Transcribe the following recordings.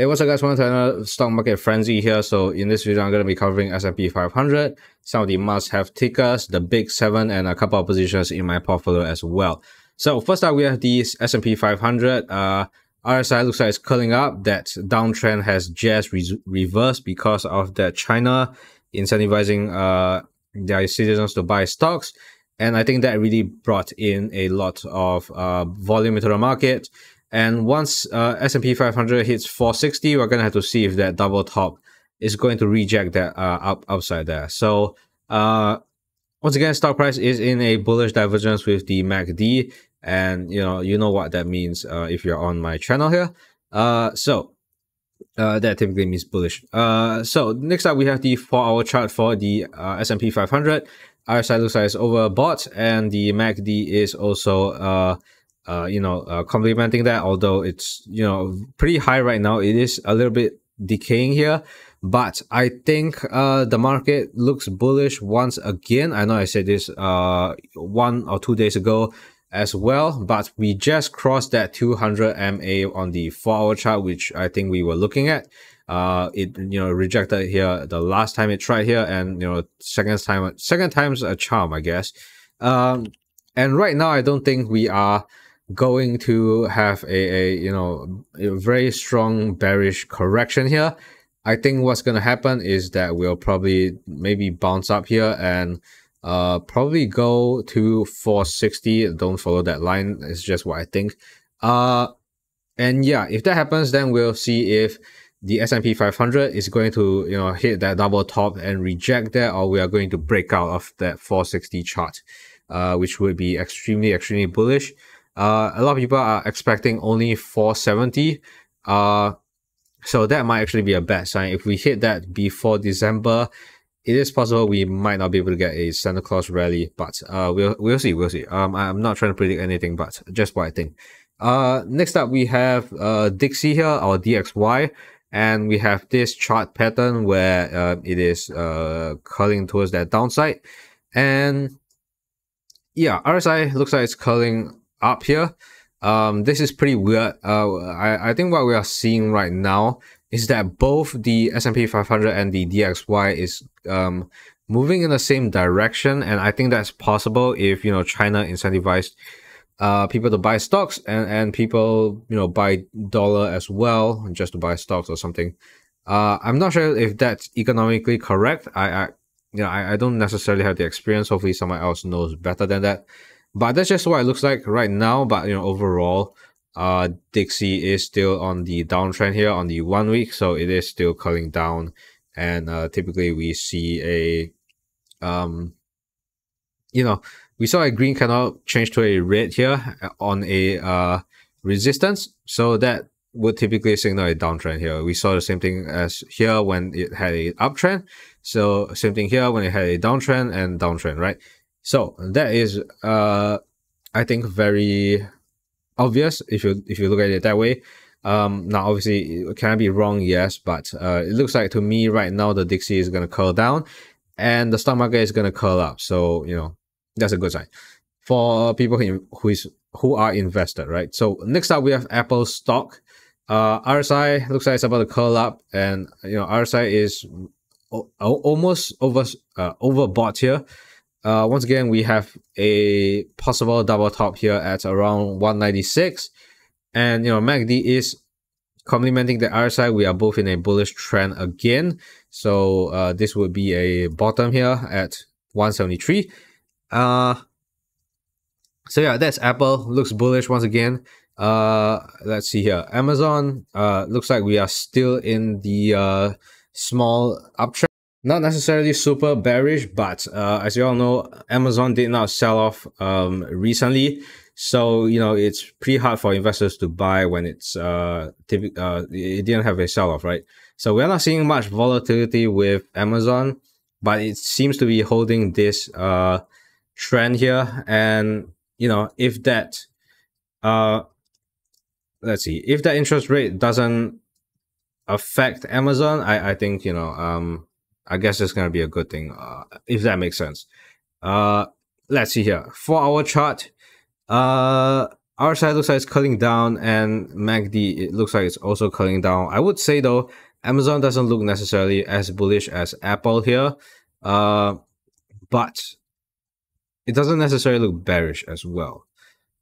Hey, what's up guys? Welcome to another stock market frenzy here. So in this video, I'm going to be covering S&P 500, some of the must-have tickers, the big seven, and a couple of positions in my portfolio as well. So first up, we have the S&P 500. Uh, RSI looks like it's curling up. That downtrend has just re reversed because of that China incentivizing uh, their citizens to buy stocks. And I think that really brought in a lot of uh, volume into the market. And once uh, S&P 500 hits 460, we're going to have to see if that double top is going to reject that uh, up upside there. So uh, once again, stock price is in a bullish divergence with the MACD. And you know, you know what that means uh, if you're on my channel here. Uh, so uh, that typically means bullish. Uh, so next up, we have the four-hour chart for the uh, S&P 500. RSI looks like it's overbought, and the MACD is also uh, uh, you know, uh, complementing that, although it's, you know, pretty high right now, it is a little bit decaying here. But I think uh, the market looks bullish once again. I know I said this uh, one or two days ago as well, but we just crossed that 200 MA on the four hour chart, which I think we were looking at. Uh, it you know rejected here the last time it tried here, and you know second time second time's a charm, I guess. Um, and right now I don't think we are going to have a, a you know a very strong bearish correction here. I think what's going to happen is that we'll probably maybe bounce up here and uh probably go to 460 don't follow that line. It's just what i think. Uh and yeah if that happens then we'll see if the S&P 500 is going to you know hit that double top and reject that or we are going to break out of that 460 chart uh which would be extremely extremely bullish uh, a lot of people are expecting only 470. Uh, so that might actually be a bad sign. If we hit that before December, it is possible we might not be able to get a Santa Claus rally, but uh, we'll we'll see, we'll see. Um, I'm not trying to predict anything, but just what I think. Uh, next up we have uh Dixie here, or DXY, and we have this chart pattern where uh, it is uh curling towards that downside, and yeah, RSI looks like it's curling up here. Um, this is pretty weird. Uh, I, I think what we are seeing right now is that both the S&P 500 and the DXY is um, moving in the same direction. And I think that's possible if, you know, China incentivized uh, people to buy stocks and, and people, you know, buy dollar as well, just to buy stocks or something. Uh, I'm not sure if that's economically correct. I, I you know, I, I don't necessarily have the experience. Hopefully someone else knows better than that. But that's just what it looks like right now. But you know, overall, uh, Dixie is still on the downtrend here on the one week, so it is still curling down. And uh, typically, we see a, um, you know, we saw a green candle change to a red here on a uh resistance. So that would typically signal a downtrend here. We saw the same thing as here when it had a uptrend. So same thing here when it had a downtrend and downtrend, right? So that is, uh, I think, very obvious if you if you look at it that way. Um, now, obviously, can I be wrong? Yes, but uh, it looks like to me right now the Dixie is going to curl down, and the stock market is going to curl up. So you know that's a good sign for people who, who is who are invested, right? So next up we have Apple stock. Uh, RSI looks like it's about to curl up, and you know RSI is almost over uh, overbought here. Uh, once again, we have a possible double top here at around 196. And, you know, MACD is complementing the RSI. We are both in a bullish trend again. So uh, this would be a bottom here at 173. Uh, so yeah, that's Apple. Looks bullish once again. Uh, let's see here. Amazon uh, looks like we are still in the uh, small uptrend not necessarily super bearish, but uh, as you all know, Amazon did not sell off um, recently. So, you know, it's pretty hard for investors to buy when it's, uh, uh, it didn't have a sell off, right? So we're not seeing much volatility with Amazon, but it seems to be holding this, uh, trend here. And, you know, if that, uh, let's see, if the interest rate doesn't affect Amazon, I, I think, you know, um, I guess it's going to be a good thing, uh, if that makes sense. Uh, let's see here. For our chart, uh, RSI looks like it's cutting down and MACD it looks like it's also cutting down. I would say though, Amazon doesn't look necessarily as bullish as Apple here, uh, but it doesn't necessarily look bearish as well.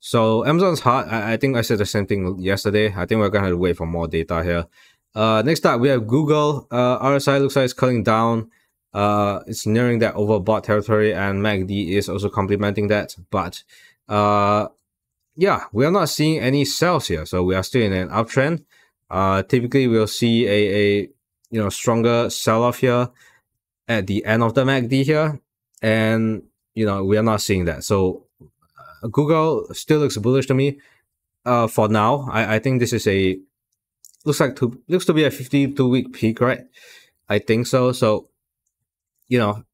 So Amazon's hot. I, I think I said the same thing yesterday. I think we're gonna have to wait for more data here. Uh, next up, we have Google. Uh, RSI looks like it's cutting down. Uh, it's nearing that overbought territory, and MACD is also complementing that. But uh, yeah, we are not seeing any sells here, so we are still in an uptrend. Uh, typically, we'll see a, a you know stronger sell off here at the end of the MACD here, and you know we are not seeing that. So uh, Google still looks bullish to me. Uh, for now, I, I think this is a looks like to looks to be a 52 week peak, right? I think so. So, you know,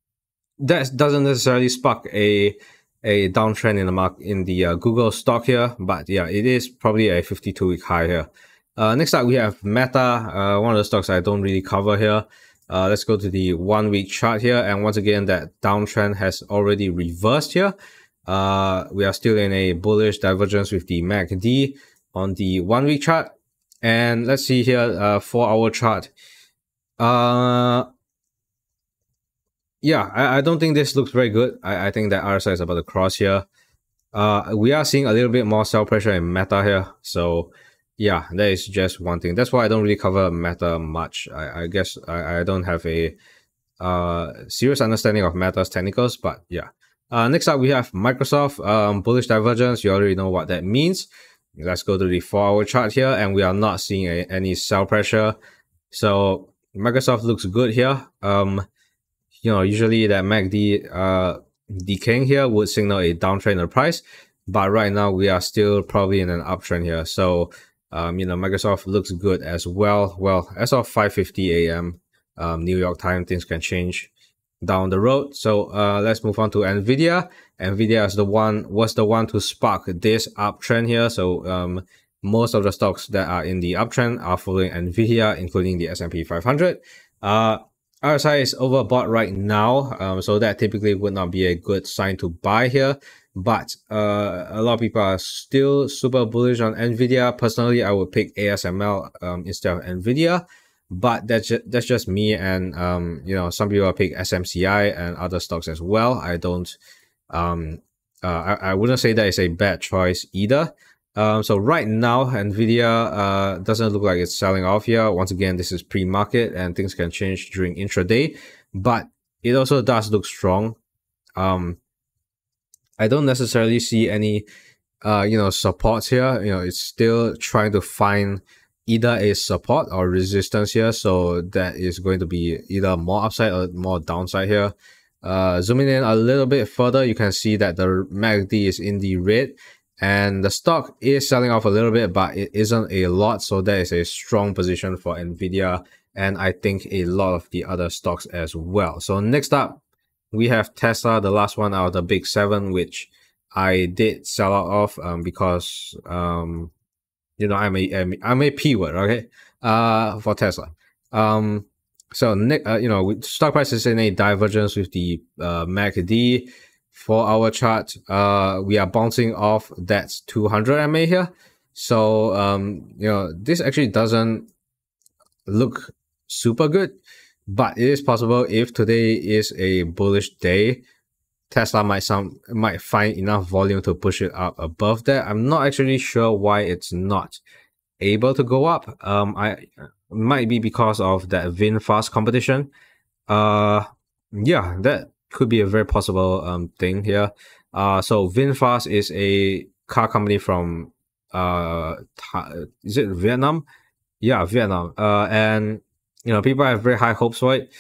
that doesn't necessarily spark a a downtrend in the mark in the uh, Google stock here, but yeah, it is probably a 52 week high here. Uh, next up, we have Meta, uh, one of the stocks I don't really cover here. Uh, let's go to the one week chart here. And once again, that downtrend has already reversed here. Uh, we are still in a bullish divergence with the MACD on the one week chart. And let's see here, uh, four hour chart. Uh, yeah, I, I don't think this looks very good. I, I think that RSI is about to cross here. Uh, we are seeing a little bit more sell pressure in Meta here. So yeah, that is just one thing. That's why I don't really cover Meta much. I, I guess I, I don't have a uh, serious understanding of Meta's technicals, but yeah. Uh, next up, we have Microsoft um, bullish divergence. You already know what that means. Let's go to the four hour chart here, and we are not seeing a, any sell pressure. So Microsoft looks good here. Um, you know, usually that MACD uh, decaying here would signal a downtrend in the price, but right now we are still probably in an uptrend here. So um, you know, Microsoft looks good as well. Well, as of 5:50 a.m. Um, New York time, things can change down the road. So uh, let's move on to Nvidia. Nvidia is the one was the one to spark this uptrend here. So um, most of the stocks that are in the uptrend are following Nvidia, including the S&P 500. Uh, RSI is overbought right now, um, so that typically would not be a good sign to buy here. But uh, a lot of people are still super bullish on Nvidia. Personally, I would pick ASML um, instead of Nvidia. But that's just, that's just me, and um, you know some people pick SMCI and other stocks as well. I don't, um, uh, I, I wouldn't say that is a bad choice either. Um, so right now, Nvidia uh, doesn't look like it's selling off here. Once again, this is pre-market and things can change during intraday, but it also does look strong. Um, I don't necessarily see any, uh, you know, supports here. You know, it's still trying to find either a support or resistance here. So that is going to be either more upside or more downside here. Uh, zooming in a little bit further, you can see that the MACD is in the red and the stock is selling off a little bit, but it isn't a lot. So that is a strong position for NVIDIA and I think a lot of the other stocks as well. So next up, we have Tesla, the last one out of the big seven, which I did sell out of um, because um, you know I'm a I'm, I'm a P word, okay, uh, for Tesla. Um, so uh, you know stock price is in a divergence with the uh, MACD for our chart. Uh, we are bouncing off that 200 MA here. So um, you know this actually doesn't look super good. But it is possible if today is a bullish day, Tesla might some might find enough volume to push it up above that. I'm not actually sure why it's not able to go up. Um, I might be because of that VinFast competition. Uh, yeah, that could be a very possible um thing here. Uh, so VinFast is a car company from uh, is it Vietnam? Yeah, Vietnam. Uh, and you know, people have very high hopes for it.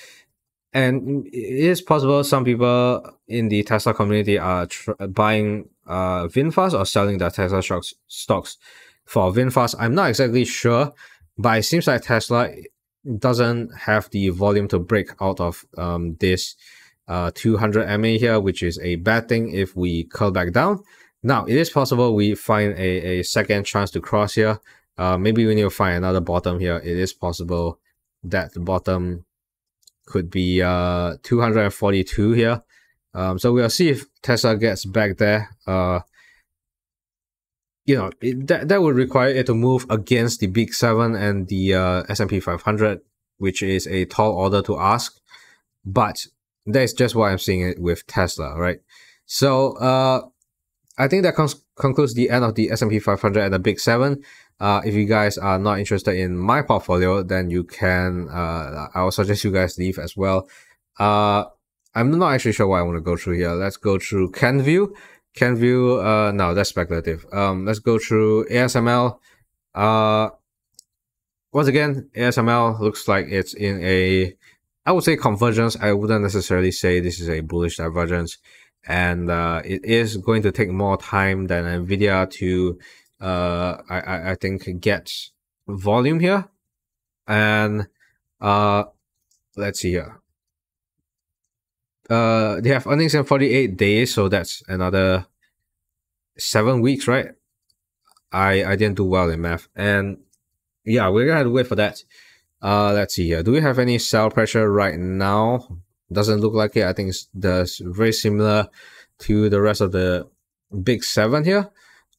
And it is possible some people in the Tesla community are buying uh, VinFast or selling their Tesla stocks, stocks for VinFast. I'm not exactly sure, but it seems like Tesla doesn't have the volume to break out of um, this uh, 200 MA here, which is a bad thing if we curl back down. Now, it is possible we find a, a second chance to cross here. Uh, maybe we need to find another bottom here. It is possible that the bottom could be uh 242 here. Um, so we'll see if Tesla gets back there. Uh, you know, it, that, that would require it to move against the big seven and the uh, S&P 500, which is a tall order to ask. But that's just why I'm seeing it with Tesla, right? So, uh, I think that con- concludes the end of the S&P 500 and the big seven. Uh, if you guys are not interested in my portfolio, then you can, uh, I will suggest you guys leave as well. Uh, I'm not actually sure what I want to go through here. Let's go through Kenvue. Kenvue, uh, no, that's speculative. Um, let's go through ASML. Uh, once again, ASML looks like it's in a, I would say convergence. I wouldn't necessarily say this is a bullish divergence. And, uh, it is going to take more time than NVIDIA to, uh, I, I, think get volume here. And, uh, let's see here. Uh they have earnings in 48 days so that's another seven weeks right? I i didn't do well in math. And yeah we're gonna have to wait for that. Uh let's see here. Do we have any sell pressure right now? Doesn't look like it. I think it's very similar to the rest of the big seven here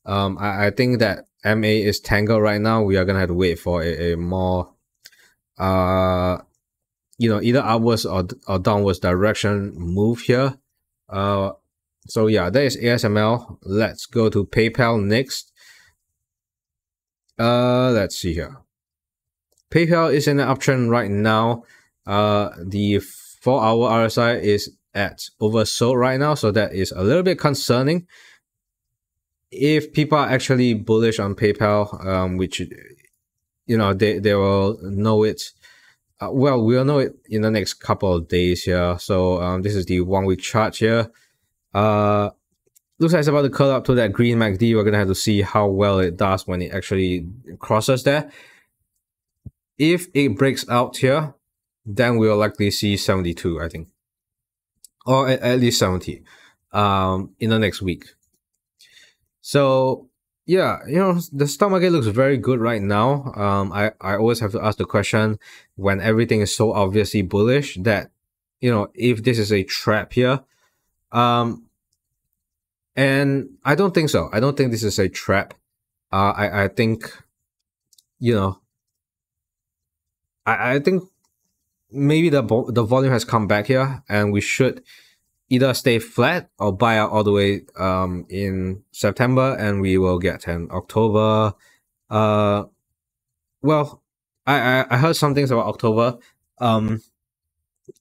um i, I think that ma is tangled right now. We are gonna have to wait for a, a more uh you know either upwards or, or downwards direction move here. Uh so yeah that is asml let's go to paypal next. Uh let's see here. Paypal is in an uptrend right now. Uh the four hour rsi is at oversold right now so that is a little bit concerning if people are actually bullish on paypal um which you know they, they will know it uh, well, we'll know it in the next couple of days here. So um, this is the one week chart here. Uh, looks like it's about to curl up to that green MACD. We're gonna have to see how well it does when it actually crosses there. If it breaks out here, then we'll likely see 72, I think, or at, at least 70 um, in the next week. So yeah, you know, the stock market looks very good right now. Um, I, I always have to ask the question when everything is so obviously bullish that, you know, if this is a trap here. Um, and I don't think so. I don't think this is a trap. Uh, I, I think, you know, I, I think maybe the, the volume has come back here and we should either stay flat or buy out all the way um, in September and we will get an October. Uh, well, I, I, heard some things about October. Um,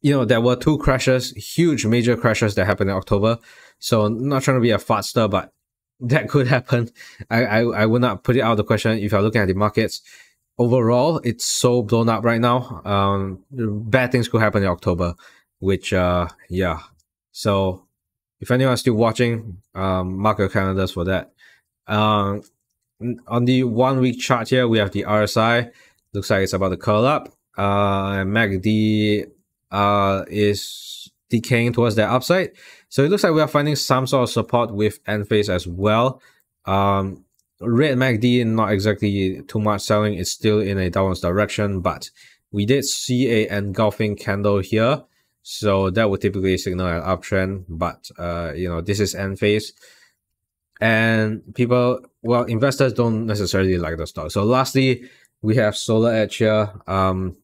you know, there were two crashes, huge major crashes that happened in October. So not trying to be a fadster, but that could happen. I, I, I would not put it out of the question if you're looking at the markets. Overall, it's so blown up right now. Um, bad things could happen in October, which, uh, yeah, so if anyone's still watching, um, mark your calendars for that. Um, on the one week chart here, we have the RSI. Looks like it's about to curl up. Uh, MACD uh, is decaying towards the upside. So it looks like we are finding some sort of support with Enphase as well. Um, red MACD, not exactly too much selling. It's still in a downwards direction, but we did see a engulfing candle here. So that would typically signal an uptrend, but uh, you know, this is Enphase, And people, well, investors don't necessarily like the stock. So lastly, we have SolarEdge here. Um,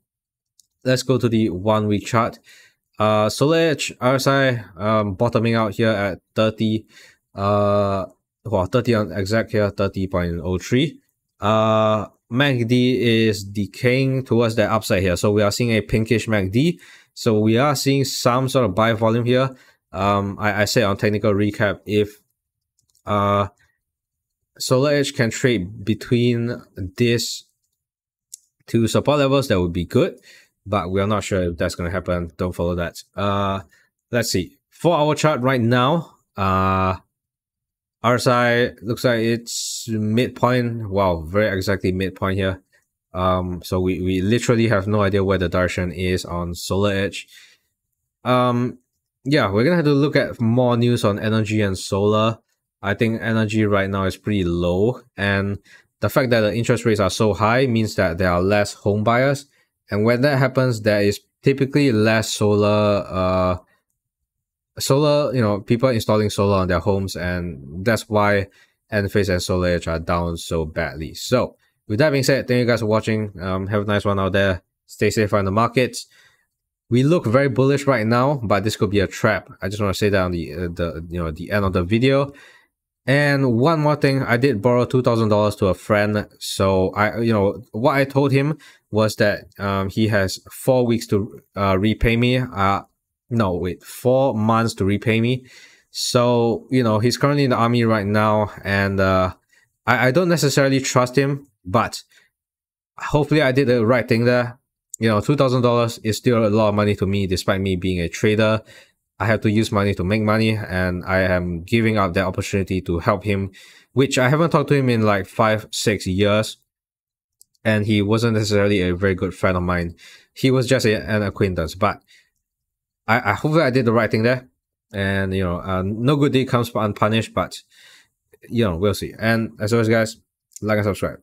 let's go to the one week chart. Uh, SolarEdge RSI um, bottoming out here at 30, uh, well, 30 on exact here, 30.03. Uh, MACD is decaying towards the upside here. So we are seeing a pinkish MACD so we are seeing some sort of buy volume here. Um, I, I said on technical recap, if uh, SolarEdge can trade between this two support levels, that would be good. But we are not sure if that's going to happen. Don't follow that. Uh, let's see. For our chart right now, uh, RSI looks like it's midpoint. Wow, very exactly midpoint here. Um, so we, we literally have no idea where the Darshan is on SolarEdge. Um, yeah, we're gonna have to look at more news on energy and solar. I think energy right now is pretty low, and the fact that the interest rates are so high means that there are less home buyers, and when that happens, there is typically less solar. Uh, solar, you know, people installing solar on their homes, and that's why Enphase and SolarEdge are down so badly. So with that being said, thank you guys for watching. Um, have a nice one out there. Stay safe on the markets. We look very bullish right now, but this could be a trap. I just want to say that on the uh, the you know the end of the video. And one more thing, I did borrow two thousand dollars to a friend. So I, you know, what I told him was that um, he has four weeks to uh, repay me. Uh, no, wait, four months to repay me. So you know, he's currently in the army right now, and uh, I, I don't necessarily trust him, but hopefully I did the right thing there you know, $2,000 is still a lot of money to me, despite me being a trader. I have to use money to make money and I am giving up that opportunity to help him, which I haven't talked to him in like five, six years. And he wasn't necessarily a very good friend of mine. He was just a, an acquaintance, but I, I hopefully I did the right thing there. And, you know, uh, no good deed comes unpunished, but, you know, we'll see. And as always, guys, like and subscribe.